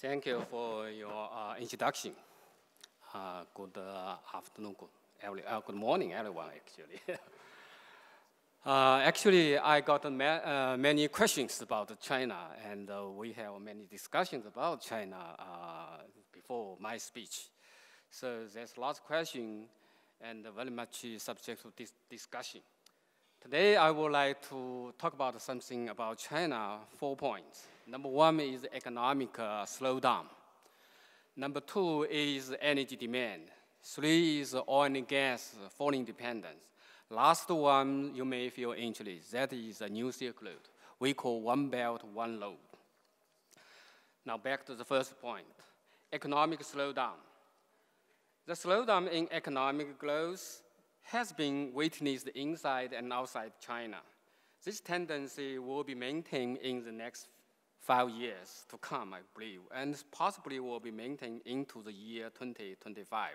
Thank you for your uh, introduction. Uh, good uh, afternoon, good, every, uh, good morning, everyone, actually. Uh, actually, I got ma uh, many questions about China, and we have many discussions about China before my speech. So there's lots of questions and very much subject to this discussion. Today, I would like to talk about something about China, four points. Number one is economic uh, slowdown. Number two is energy demand. Three is oil and gas falling dependence. Last one, you may feel interested. That is a new Silk Road. We call one belt, one road. Now back to the first point, economic slowdown. The slowdown in economic growth has been witnessed inside and outside China. This tendency will be maintained in the next five years to come, I believe, and possibly will be maintained into the year 2025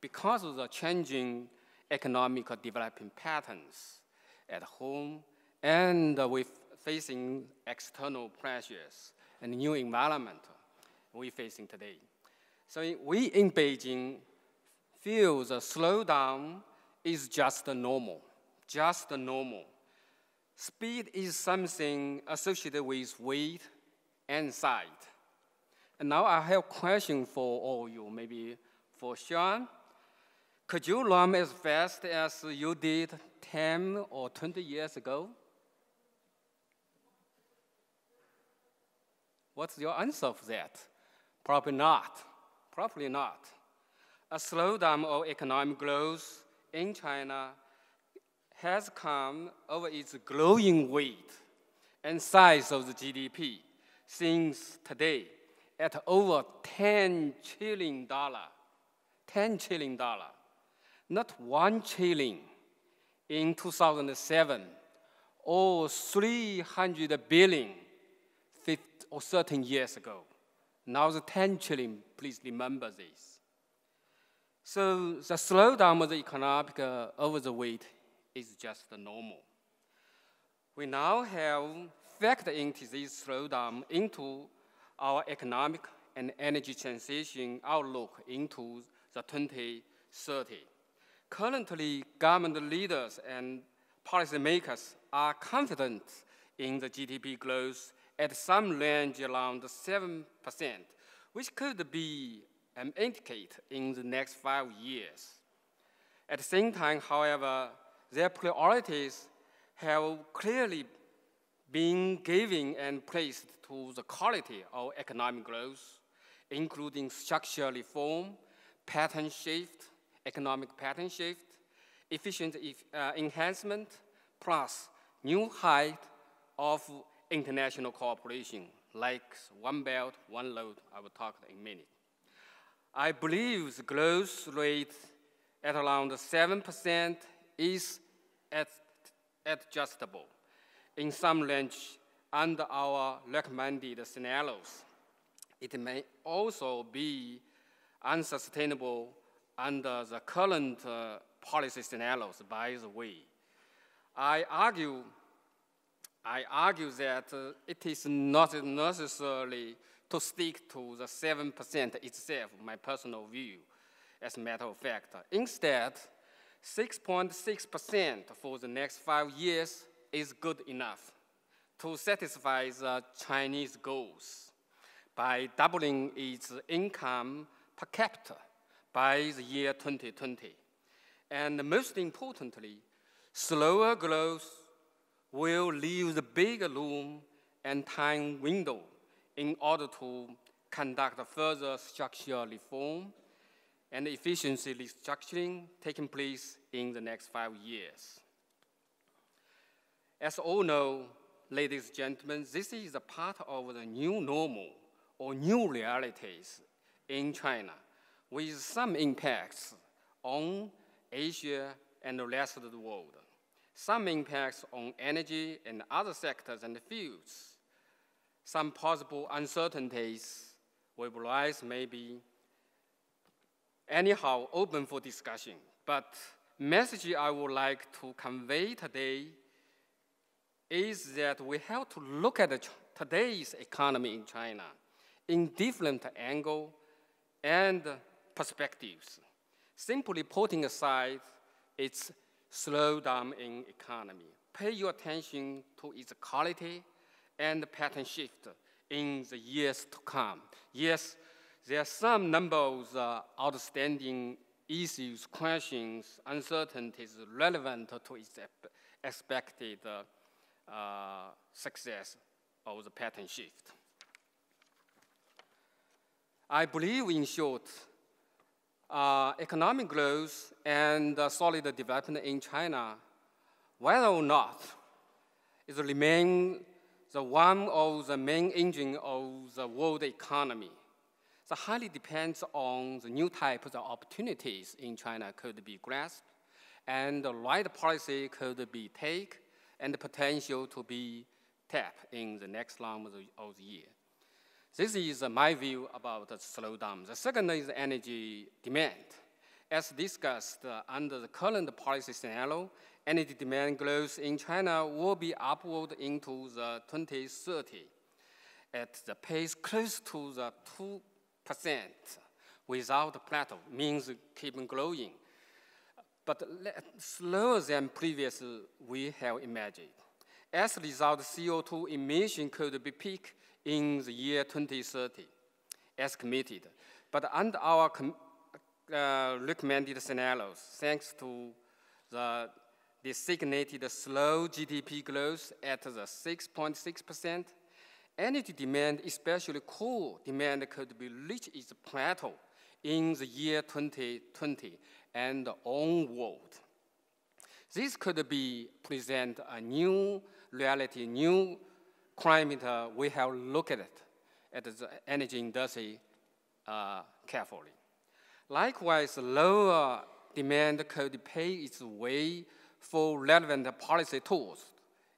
because of the changing economic development patterns at home and with facing external pressures and new environment we're facing today. So we in Beijing feel the slowdown is just normal, just normal. Speed is something associated with weight and size. And now I have a question for all you, maybe for Sean. Could you run as fast as you did 10 or 20 years ago? What's your answer for that? Probably not. Probably not. A slowdown of economic growth in China has come over its growing weight and size of the GDP since today at over 10 trillion dollar. 10 trillion dollar not one trillion in 2007 or 300 billion 50 or 13 years ago. Now the 10 trillion, please remember this. So the slowdown of the economic uh, over the weight is just normal. We now have factored into this slowdown into our economic and energy transition outlook into the 2030. Currently, government leaders and policymakers are confident in the GDP growth at some range around 7%, which could be an indicator in the next five years. At the same time, however, their priorities have clearly been given and placed to the quality of economic growth, including structural reform, pattern shift, economic pattern shift, efficient uh, enhancement, plus new height of international cooperation, like One Belt, One Road, I will talk in a minute. I believe the growth rate at around 7% is adjustable in some range under our recommended scenarios. It may also be unsustainable under the current uh, policy scenarios, by the way. I argue, I argue that uh, it is not necessarily to stick to the 7% itself, my personal view, as a matter of fact. Instead, 6.6% for the next five years is good enough to satisfy the Chinese goals by doubling its income per capita by the year 2020. And most importantly, slower growth will leave the bigger room and time window in order to conduct further structural reform and efficiency restructuring taking place in the next five years. As all know, ladies and gentlemen, this is a part of the new normal or new realities in China with some impacts on Asia and the rest of the world. Some impacts on energy and other sectors and fields. Some possible uncertainties will rise maybe anyhow open for discussion. But message I would like to convey today is that we have to look at today's economy in China in different angle and perspectives, simply putting aside its slowdown in economy. Pay your attention to its quality and pattern shift in the years to come. Yes, there are some number of uh, outstanding issues, questions, uncertainties relevant to its expected uh, success of the pattern shift. I believe, in short, uh, economic growth and uh, solid development in China, whether or not it remain the one of the main engine of the world economy. It highly depends on the new types of opportunities in China could be grasped, and the right policy could be take, and the potential to be tapped in the next round of the, of the year. This is my view about the slowdown. The second is energy demand. As discussed uh, under the current policy scenario, energy demand growth in China will be upward into the 2030 at the pace close to the 2% without plateau, means keeping growing, but slower than previously we have imagined. As a result, CO2 emission could be peak in the year 2030 as committed. But under our uh, recommended scenarios, thanks to the designated slow GDP growth at the 6.6%, energy demand, especially coal demand, could be reach its plateau in the year 2020 and onward. This could be present a new reality, new climate, uh, we have looked at at the energy industry uh, carefully. Likewise, lower demand could pay its way for relevant policy tools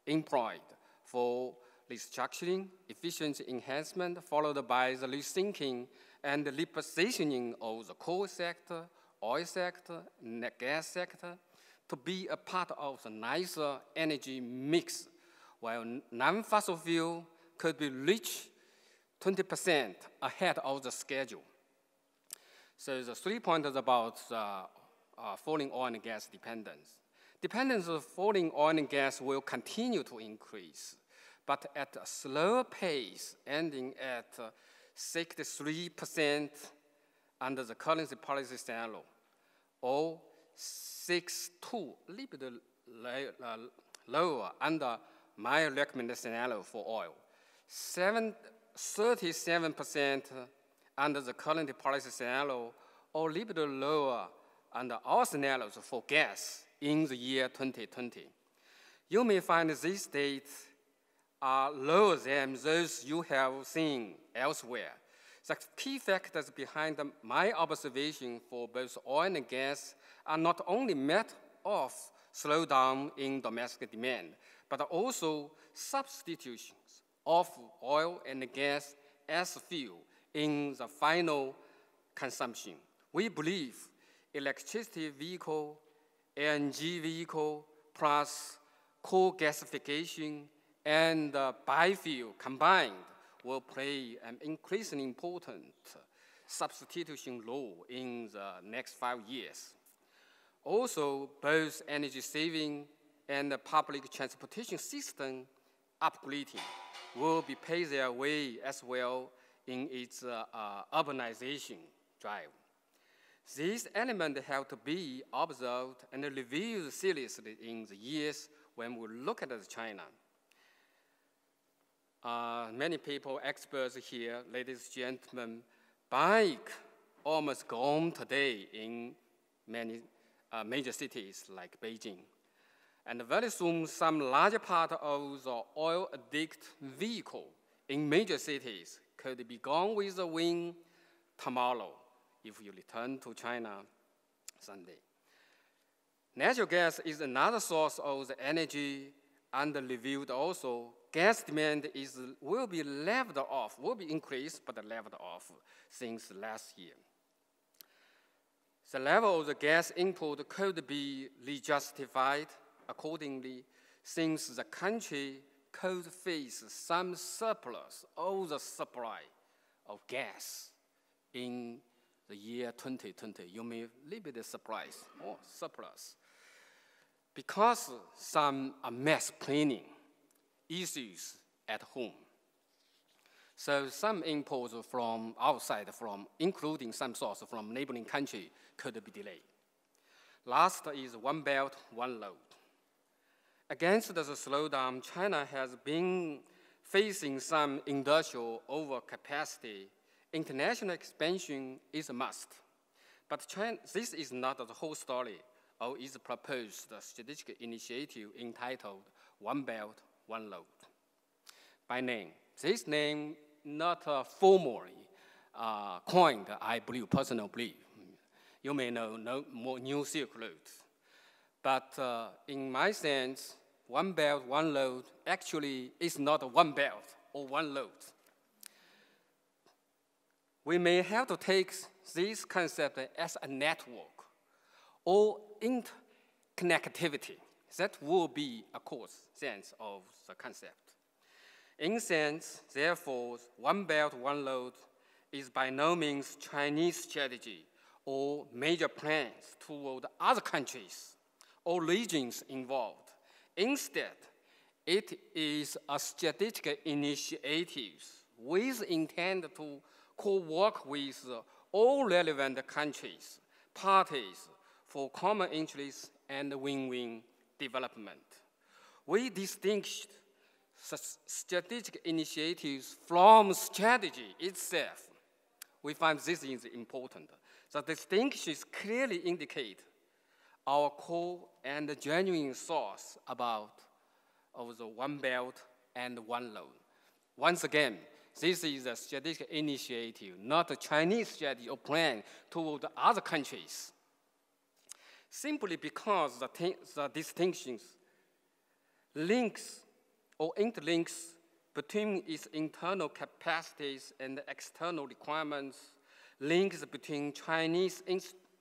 employed for restructuring, efficiency enhancement, followed by the rethinking and repositioning of the coal sector, oil sector, and gas sector, to be a part of the nicer energy mix, while non-fossil fuel could be reached 20% ahead of the schedule. So the three points about uh, uh, falling oil and gas dependence. Dependence of falling oil and gas will continue to increase, but at a slower pace, ending at 63% uh, under the currency policy scenario, or 6.2, a little bit lower under my recommended scenario for oil. 37% under the current policy scenario, or a little bit lower under our scenarios for gas in the year 2020. You may find these dates are lower than those you have seen elsewhere. The key factors behind my observation for both oil and gas are not only met of slowdown in domestic demand, but also substitutions of oil and gas as fuel in the final consumption. We believe electricity vehicle LNG vehicle plus coal gasification and uh, biofuel combined will play an increasingly important substitution role in the next five years. Also, both energy saving and the public transportation system upgrading will be paid their way as well in its uh, uh, urbanization drive. These elements have to be observed and reviewed seriously in the years when we look at China. Uh, many people, experts here, ladies and gentlemen, bike almost gone today in many uh, major cities like Beijing. And very soon, some larger part of the oil addict vehicle in major cities could be gone with the wind tomorrow if you return to China Sunday. Natural gas is another source of the energy and reviewed also. Gas demand is, will be leveled off, will be increased, but leveled off since last year. The level of the gas input could be rejustified accordingly since the country could face some surplus of the supply of gas in the year 2020. You may little bit surprised or surplus. Because some mass planning issues at home. So some imports from outside, from including some source from neighboring country, could be delayed. Last is one belt, one load. Against the slowdown, China has been facing some industrial overcapacity. International expansion is a must. But China, this is not the whole story of its proposed strategic initiative entitled One Belt, One Load. By name, this name not uh, formally uh, coined, I believe, personal belief. You may know no more new Silk Road. But uh, in my sense, one belt, one load actually is not one belt or one load. We may have to take this concept as a network or interconnectivity. That will be, of course, sense of the concept. In sense, therefore, one belt, one load is by no means Chinese strategy or major plans toward other countries or regions involved. Instead, it is a strategic initiative with intent to co-work with all relevant countries, parties for common interests and win-win development. We distinguished strategic initiatives from strategy itself. We find this is important. The distinctions clearly indicate our core and genuine thoughts about of the one belt and one load. Once again, this is a strategic initiative, not a Chinese strategy or plan toward other countries. Simply because the, the distinctions links or interlinks between its internal capacities and external requirements, links between Chinese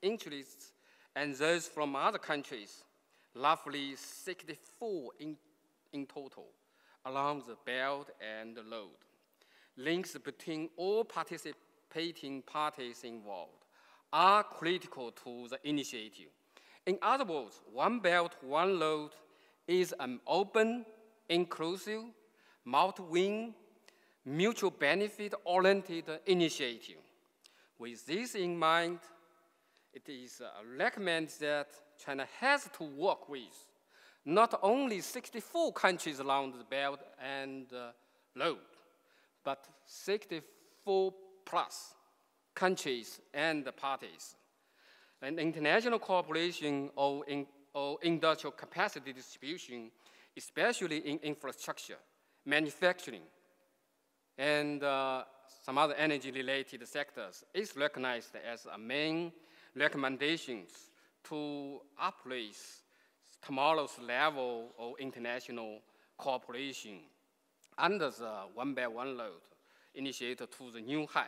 interests and those from other countries, roughly 64 in, in total, along the belt and the load. Links between all participating parties involved are critical to the initiative. In other words, one belt, one road is an open, inclusive, multi-wing, mutual benefit-oriented initiative. With this in mind, it is uh, recommended that China has to work with not only 64 countries along the belt and uh, road, but 64 plus countries and parties. And international cooperation or, in, industrial capacity distribution, especially in infrastructure, manufacturing, and uh, some other energy-related sectors, is recognized as a main recommendations to upraise tomorrow's level of international cooperation under the one belt one load initiative to the new height.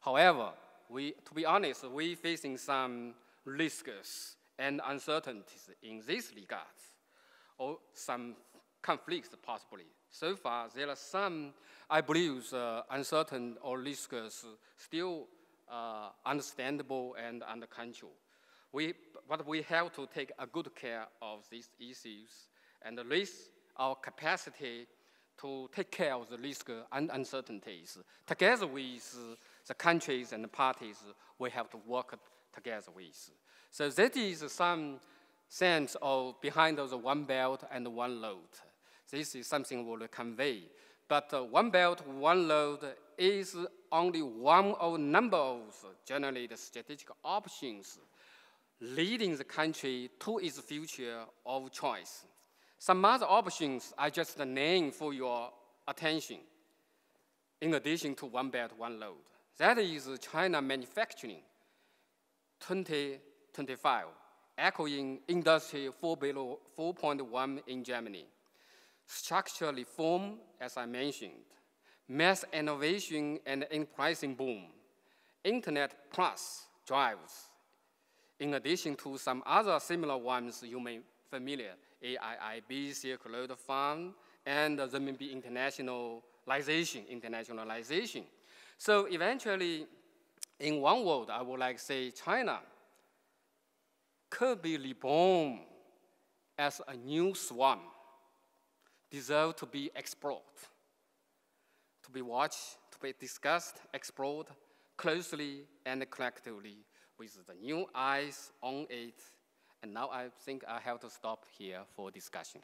However, we, to be honest, we're facing some risks and uncertainties in this regard, or some conflicts possibly. So far, there are some, I believe, uh, uncertain or risks still uh, understandable and under control. We, but we have to take a good care of these issues and raise our capacity to take care of the risk uh, and uncertainties. Together with uh, the countries and the parties uh, we have to work together with. So that is some sense of behind the one belt and one load. This is something we'll convey but uh, one belt, one load is only one of a number of generally the strategic options leading the country to its future of choice. Some other options I just name for your attention, in addition to one belt, one load. That is China manufacturing. 2025, echoing Industry 4.1 in Germany. Structural reform, as I mentioned, mass innovation and pricing boom, Internet Plus drives, in addition to some other similar ones you may familiar, AIIB, Road Fund, and the Renminbi internationalization, internationalization. So eventually, in one word, I would like to say China could be reborn as a new swan, deserve to be explored, to be watched, to be discussed, explored closely and collectively with the new eyes on it. And now I think I have to stop here for discussion.